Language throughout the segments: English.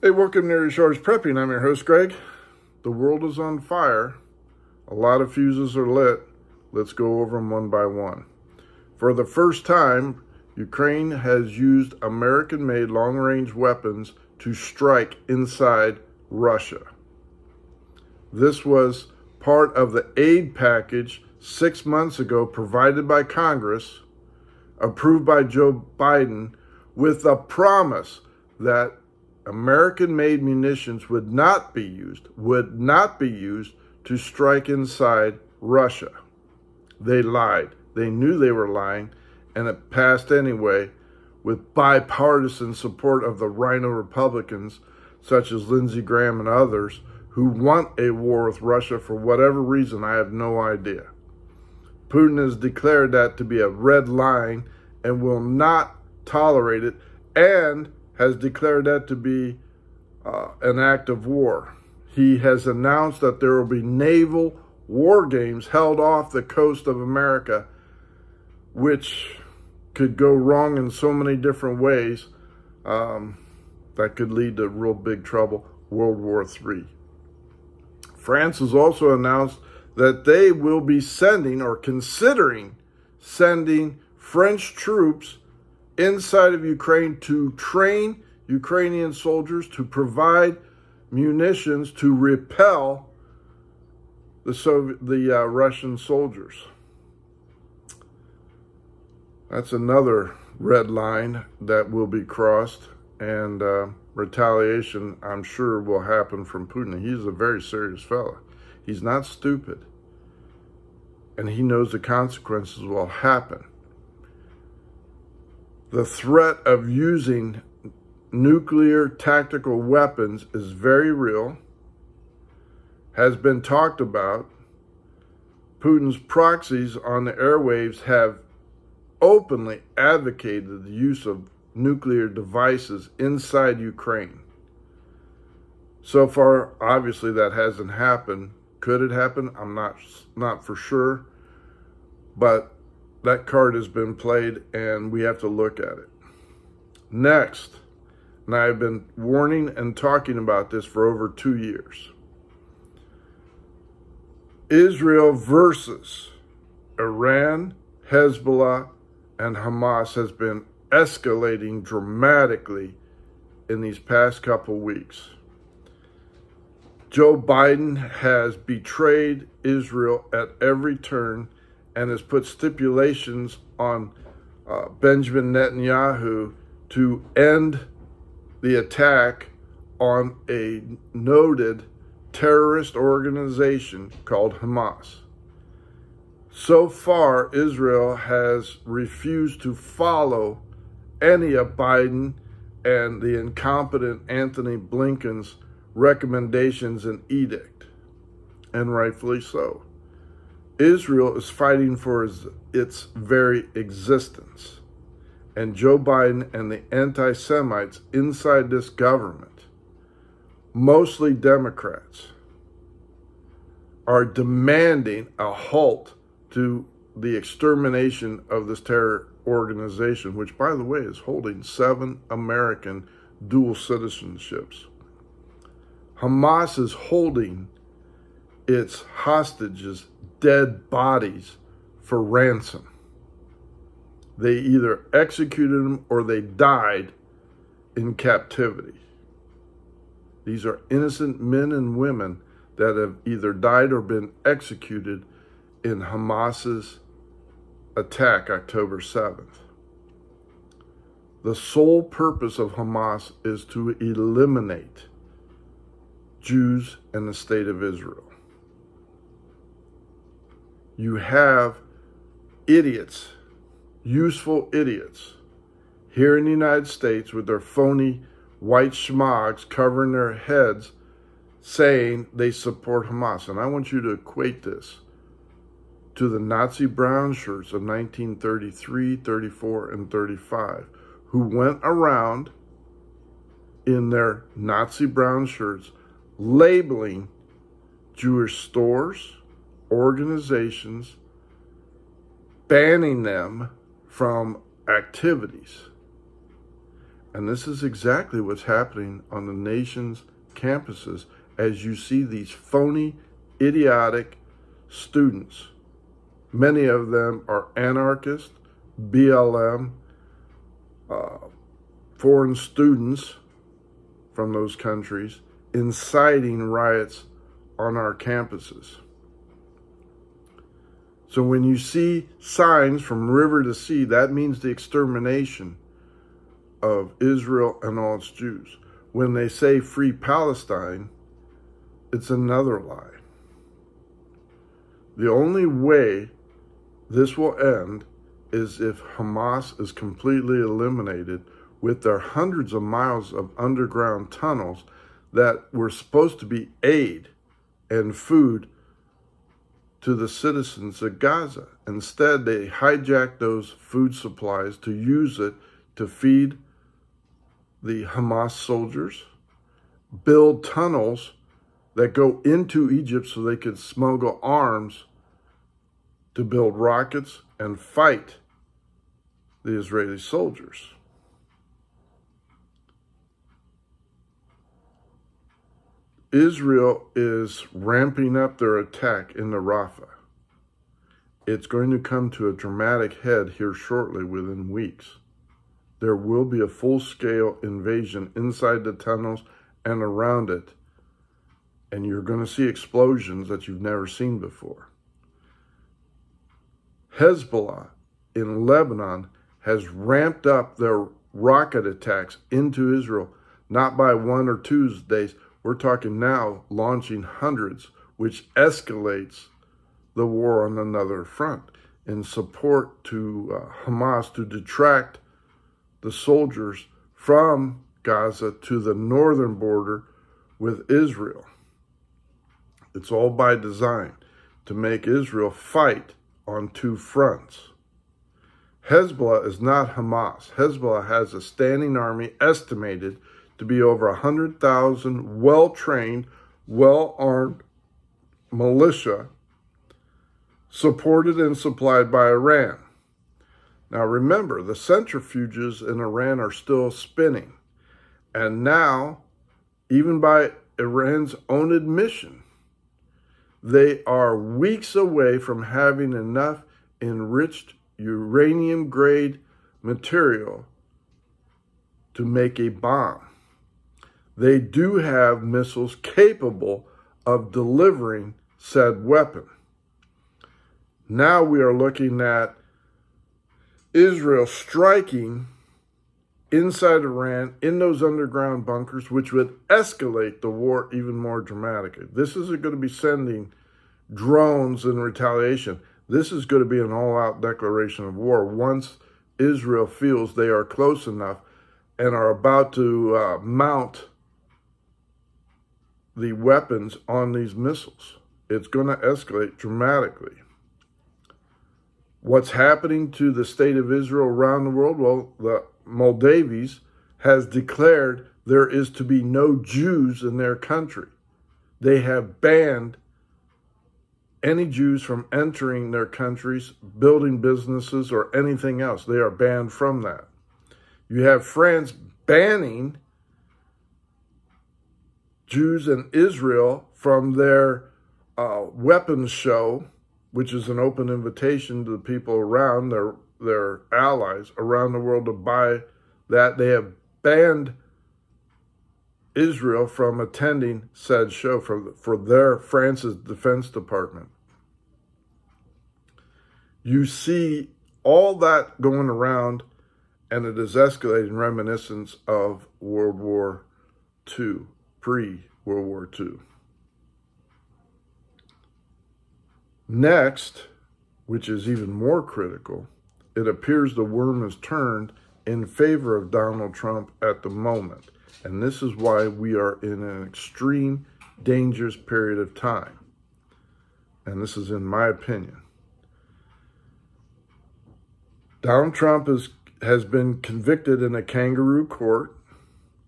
Hey, welcome to Erie Shores Prepping. I'm your host, Greg. The world is on fire. A lot of fuses are lit. Let's go over them one by one. For the first time, Ukraine has used American-made long-range weapons to strike inside Russia. This was part of the aid package six months ago provided by Congress, approved by Joe Biden, with a promise that American made munitions would not be used, would not be used to strike inside Russia. They lied. They knew they were lying, and it passed anyway with bipartisan support of the RINO Republicans, such as Lindsey Graham and others, who want a war with Russia for whatever reason. I have no idea. Putin has declared that to be a red line and will not tolerate it and has declared that to be uh, an act of war. He has announced that there will be naval war games held off the coast of America, which could go wrong in so many different ways um, that could lead to real big trouble, World War III. France has also announced that they will be sending or considering sending French troops inside of Ukraine to train Ukrainian soldiers, to provide munitions to repel the Soviet, the uh, Russian soldiers. That's another red line that will be crossed, and uh, retaliation, I'm sure, will happen from Putin. He's a very serious fellow. He's not stupid, and he knows the consequences will happen the threat of using nuclear tactical weapons is very real, has been talked about. Putin's proxies on the airwaves have openly advocated the use of nuclear devices inside Ukraine. So far, obviously, that hasn't happened. Could it happen? I'm not not for sure. But that card has been played and we have to look at it. Next, and I've been warning and talking about this for over two years. Israel versus Iran, Hezbollah, and Hamas has been escalating dramatically in these past couple weeks. Joe Biden has betrayed Israel at every turn and has put stipulations on uh, Benjamin Netanyahu to end the attack on a noted terrorist organization called Hamas. So far, Israel has refused to follow any of Biden and the incompetent Antony Blinken's recommendations and edict, and rightfully so. Israel is fighting for its, its very existence. And Joe Biden and the anti Semites inside this government, mostly Democrats, are demanding a halt to the extermination of this terror organization, which, by the way, is holding seven American dual citizenships. Hamas is holding its hostages dead bodies for ransom. They either executed them or they died in captivity. These are innocent men and women that have either died or been executed in Hamas's attack October 7th. The sole purpose of Hamas is to eliminate Jews and the state of Israel you have idiots, useful idiots, here in the United States with their phony white shemaghs covering their heads saying they support Hamas. And I want you to equate this to the Nazi brown shirts of 1933, 34, and 35, who went around in their Nazi brown shirts labeling Jewish stores, organizations, banning them from activities. And this is exactly what's happening on the nation's campuses as you see these phony, idiotic students. Many of them are anarchists, BLM, uh, foreign students from those countries inciting riots on our campuses. So when you see signs from river to sea, that means the extermination of Israel and all its Jews. When they say free Palestine, it's another lie. The only way this will end is if Hamas is completely eliminated with their hundreds of miles of underground tunnels that were supposed to be aid and food to the citizens of Gaza. Instead, they hijacked those food supplies to use it to feed the Hamas soldiers, build tunnels that go into Egypt so they could smuggle arms to build rockets and fight the Israeli soldiers. Israel is ramping up their attack in the Rafah. It's going to come to a dramatic head here shortly within weeks. There will be a full-scale invasion inside the tunnels and around it, and you're going to see explosions that you've never seen before. Hezbollah in Lebanon has ramped up their rocket attacks into Israel, not by one or two days, we're talking now launching hundreds, which escalates the war on another front in support to uh, Hamas to detract the soldiers from Gaza to the northern border with Israel. It's all by design to make Israel fight on two fronts. Hezbollah is not Hamas. Hezbollah has a standing army estimated to be over 100,000 well-trained, well-armed militia supported and supplied by Iran. Now remember, the centrifuges in Iran are still spinning. And now, even by Iran's own admission, they are weeks away from having enough enriched uranium grade material to make a bomb they do have missiles capable of delivering said weapon. Now we are looking at Israel striking inside Iran in those underground bunkers, which would escalate the war even more dramatically. This isn't going to be sending drones in retaliation. This is going to be an all-out declaration of war once Israel feels they are close enough and are about to uh, mount the weapons on these missiles. It's going to escalate dramatically. What's happening to the state of Israel around the world? Well, the Maldives has declared there is to be no Jews in their country. They have banned any Jews from entering their countries, building businesses, or anything else. They are banned from that. You have France banning Jews in Israel from their uh, weapons show, which is an open invitation to the people around their their allies around the world to buy that. They have banned Israel from attending said show for, for their France's Defense Department. You see all that going around, and it is escalating reminiscence of World War II pre-World War II. Next, which is even more critical, it appears the worm has turned in favor of Donald Trump at the moment. And this is why we are in an extreme, dangerous period of time. And this is in my opinion. Donald Trump is, has been convicted in a kangaroo court.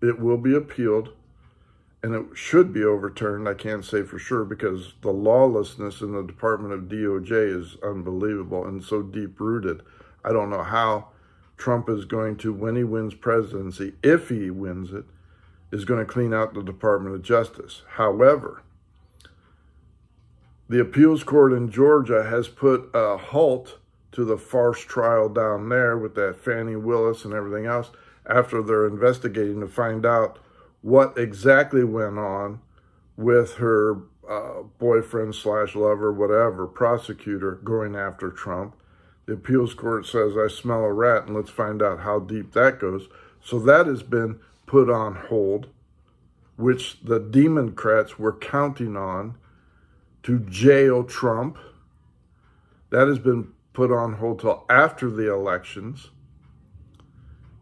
It will be appealed and it should be overturned. I can't say for sure because the lawlessness in the Department of DOJ is unbelievable and so deep rooted. I don't know how Trump is going to, when he wins presidency, if he wins it, is going to clean out the Department of Justice. However, the appeals court in Georgia has put a halt to the farce trial down there with that Fani Willis and everything else after they're investigating to find out what exactly went on with her uh, boyfriend slash lover, whatever, prosecutor going after Trump. The appeals court says, I smell a rat, and let's find out how deep that goes. So that has been put on hold, which the Democrats were counting on to jail Trump. That has been put on hold till after the elections.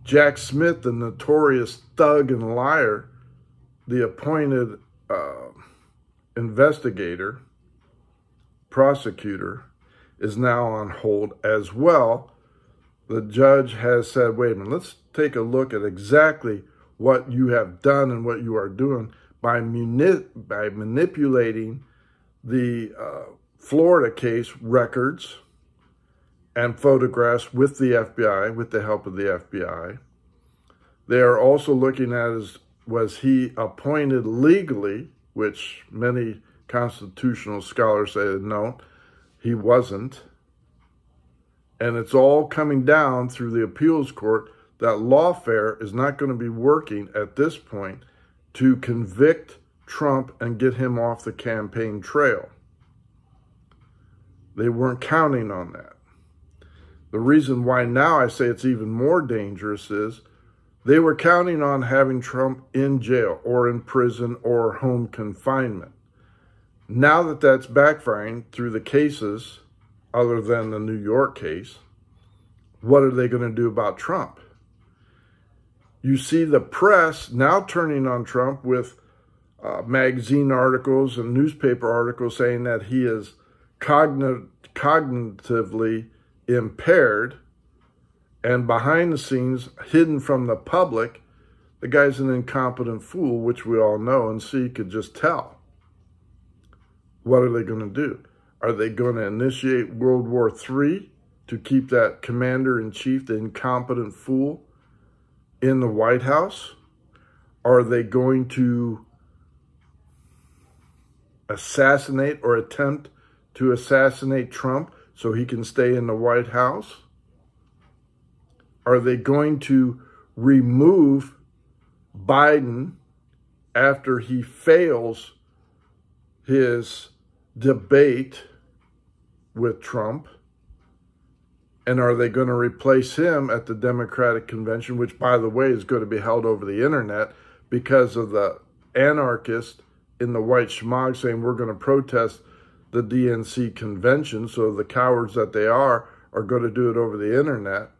Jack Smith, the notorious thug and liar, the appointed uh, investigator, prosecutor, is now on hold as well. The judge has said, wait a minute, let's take a look at exactly what you have done and what you are doing by, muni- by manipulating the uh, Florida case records and photographs with the FBI, with the help of the FBI. They are also looking at is was he appointed legally, which many constitutional scholars say no, he wasn't. And it's all coming down through the appeals court that lawfare is not going to be working at this point to convict Trump and get him off the campaign trail. They weren't counting on that. The reason why now I say it's even more dangerous is they were counting on having Trump in jail or in prison or home confinement. Now that that's backfiring through the cases, other than the New York case, what are they going to do about Trump? You see the press now turning on Trump with uh, magazine articles and newspaper articles saying that he is cogn- cognitively impaired and behind the scenes, hidden from the public, the guy's an incompetent fool, which we all know and see could just tell. What are they going to do? Are they going to initiate World War III to keep that commander in chief, the incompetent fool, in the White House? Are they going to assassinate or attempt to assassinate Trump so he can stay in the White House? Are they going to remove Biden after he fails his debate with Trump? And are they going to replace him at the Democratic convention, which, by the way, is going to be held over the internet because of the anarchist in the white shemagh saying we're going to protest the DNC convention. So the cowards that they are are going to do it over the internet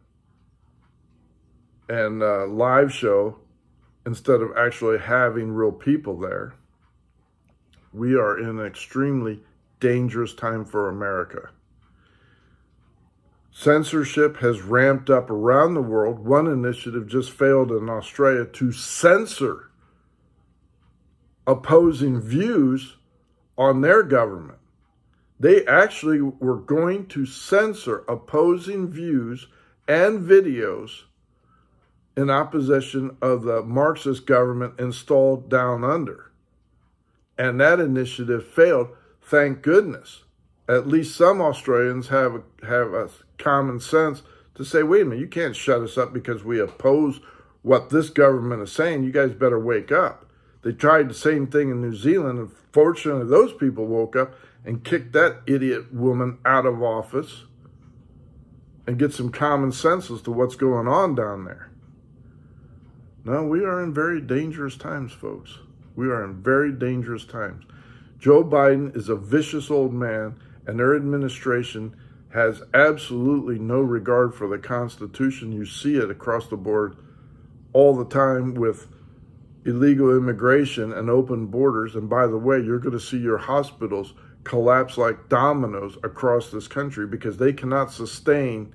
and uh, live show instead of actually having real people there. We are in an extremely dangerous time for America. Censorship has ramped up around the world. One initiative just failed in Australia to censor opposing views on their government. They actually were going to censor opposing views and videos in opposition of the Marxist government installed down under. And that initiative failed, thank goodness. At least some Australians have a, have a common sense to say, wait a minute, you can't shut us up because we oppose what this government is saying. You guys better wake up. They tried the same thing in New Zealand, and fortunately, those people woke up and kicked that idiot woman out of office and get some common sense as to what's going on down there. No, we are in very dangerous times, folks. We are in very dangerous times. Joe Biden is a vicious old man, and their administration has absolutely no regard for the Constitution. You see it across the board all the time with illegal immigration and open borders. And by the way, you're going to see your hospitals collapse like dominoes across this country because they cannot sustain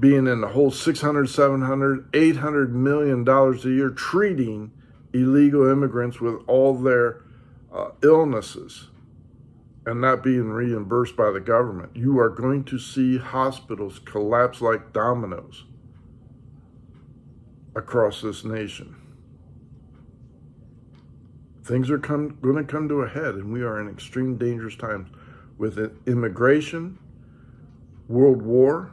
being in the whole 600 700 800 million dollars a year treating illegal immigrants with all their uh, illnesses and not being reimbursed by the government. You are going to see hospitals collapse like dominoes across this nation. Things are come, going to come to a head, and we are in extreme dangerous times with immigration, world war,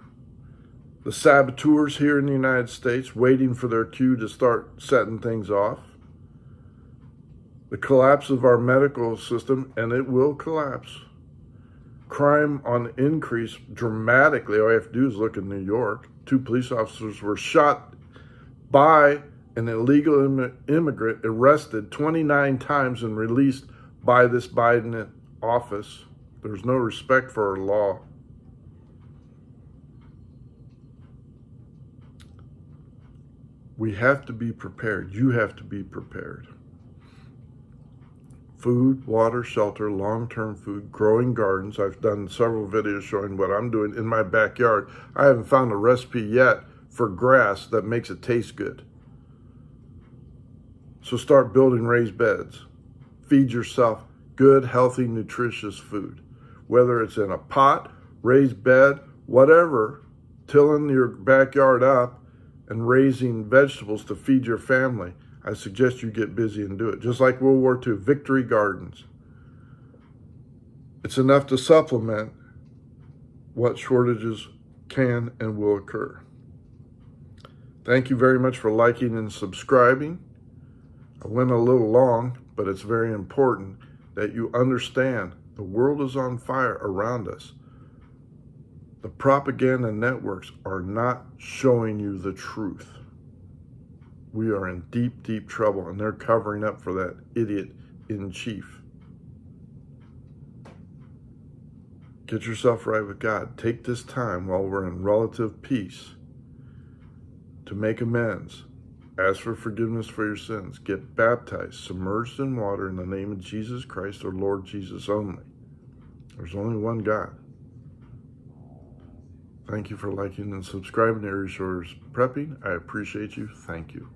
the saboteurs here in the United States waiting for their cue to start setting things off, the collapse of our medical system, and it will collapse. Crime on increase dramatically. All you have to do is look in New York. Two police officers were shot by an illegal Im immigrant, arrested 29 times and released by this Biden office. There's no respect for our law. We have to be prepared. You have to be prepared food, water, shelter, long-term food, growing gardens. I've done several videos showing what I'm doing in my backyard. I haven't found a recipe yet for grass that makes it taste good. So start building raised beds. Feed yourself good, healthy, nutritious food. Whether it's in a pot, raised bed, whatever, tilling your backyard up and raising vegetables to feed your family. I suggest you get busy and do it. Just like World War II, Victory Gardens. It's enough to supplement what shortages can and will occur. Thank you very much for liking and subscribing. I went a little long, but it's very important that you understand the world is on fire around us. The propaganda networks are not showing you the truth we are in deep, deep trouble, and they're covering up for that idiot in chief. Get yourself right with God. Take this time while we're in relative peace to make amends. Ask for forgiveness for your sins. Get baptized, submerged in water in the name of Jesus Christ, or Lord Jesus only. There's only one God. Thank you for liking and subscribing to Erie Shores Prepping. I appreciate you. Thank you.